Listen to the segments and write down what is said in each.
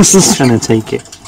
He's trying to take it.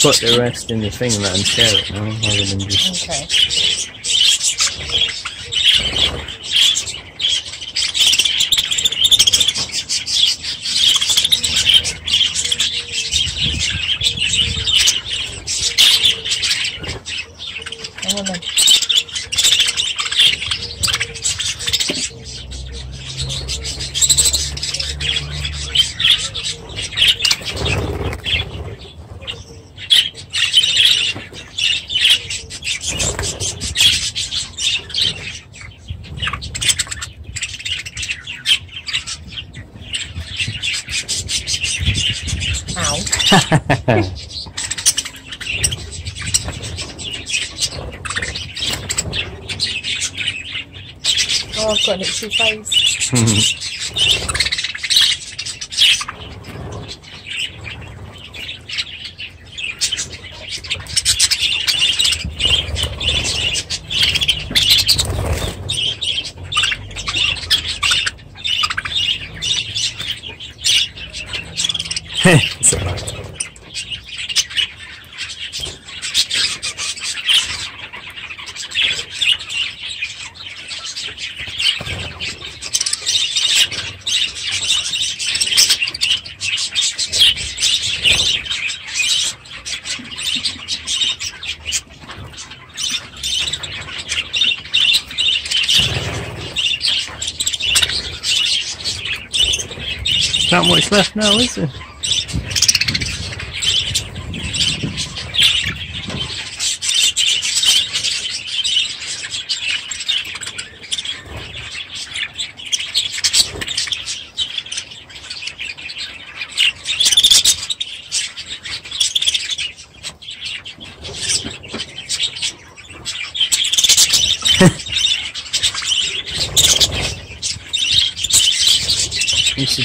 Put the rest in the thing and share it rather than just. Okay. Left now, is there?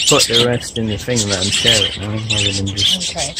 Put the rest in the thing and share it rather than just. Okay.